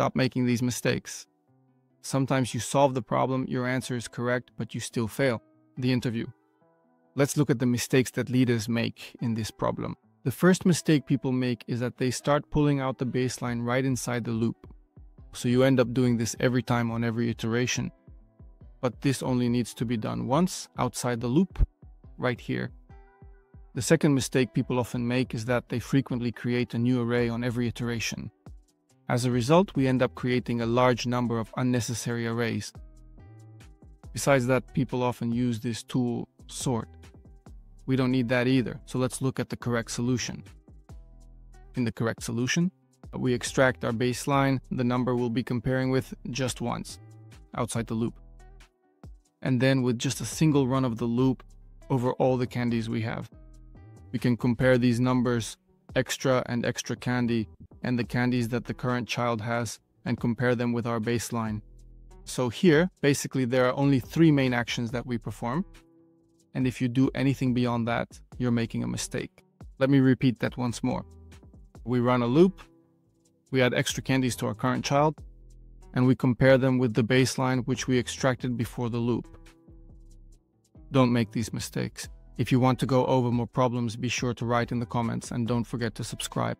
Stop making these mistakes. Sometimes you solve the problem, your answer is correct, but you still fail. The interview. Let's look at the mistakes that leaders make in this problem. The first mistake people make is that they start pulling out the baseline right inside the loop. So you end up doing this every time on every iteration. But this only needs to be done once outside the loop, right here. The second mistake people often make is that they frequently create a new array on every iteration. As a result, we end up creating a large number of unnecessary arrays. Besides that, people often use this tool, sort. We don't need that either, so let's look at the correct solution. In the correct solution, we extract our baseline, the number we'll be comparing with just once, outside the loop. And then with just a single run of the loop over all the candies we have. We can compare these numbers, extra and extra candy, and the candies that the current child has, and compare them with our baseline. So here, basically, there are only three main actions that we perform. And if you do anything beyond that, you're making a mistake. Let me repeat that once more. We run a loop, we add extra candies to our current child, and we compare them with the baseline which we extracted before the loop. Don't make these mistakes. If you want to go over more problems, be sure to write in the comments and don't forget to subscribe.